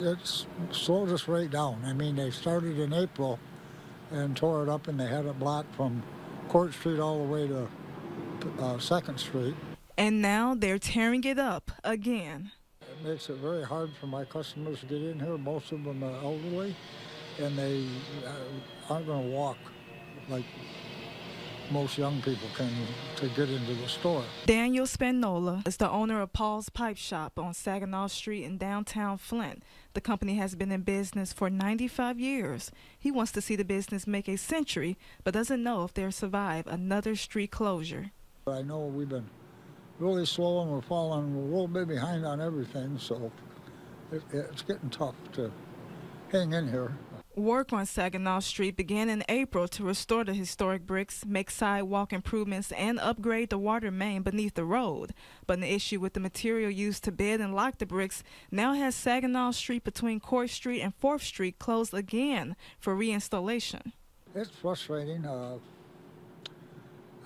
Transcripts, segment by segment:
It's slowed us right down. I mean, they started in April and tore it up, and they had it blocked from Court Street all the way to uh, Second Street. And now they're tearing it up again. It makes it very hard for my customers to get in here. Most of them are elderly, and they uh, aren't going to walk like most young people can to get into the store. Daniel Spanola is the owner of Paul's Pipe Shop on Saginaw Street in downtown Flint. The company has been in business for 95 years. He wants to see the business make a century, but doesn't know if they'll survive another street closure. I know we've been really slow and we're falling a little bit behind on everything, so it, it's getting tough to hang in here. Work on Saginaw Street began in April to restore the historic bricks, make sidewalk improvements, and upgrade the water main beneath the road. But an issue with the material used to bed and lock the bricks now has Saginaw Street between Court Street and 4th Street closed again for reinstallation. It's frustrating. Uh,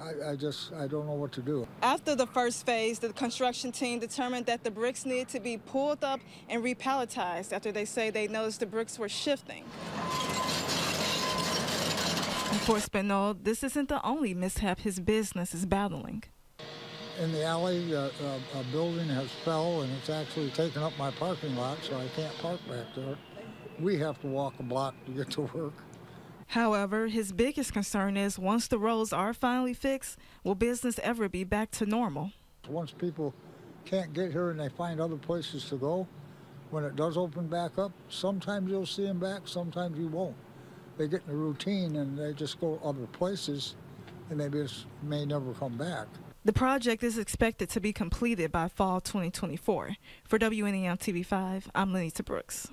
I, I just I don't know what to do. After the first phase, the construction team determined that the bricks needed to be pulled up and repalletized after they say they noticed the bricks were shifting. And for Spinall, this isn't the only mishap his business is battling. In the alley, uh, uh, a building has fell and it's actually taken up my parking lot, so I can't park back there. We have to walk a block to get to work. However, his biggest concern is once the roads are finally fixed, will business ever be back to normal? Once people can't get here and they find other places to go, when it does open back up, sometimes you'll see them back, sometimes you won't. They get in a routine and they just go other places and maybe it may never come back. The project is expected to be completed by fall 2024. For WNEM TV5, I'm LaNita Brooks.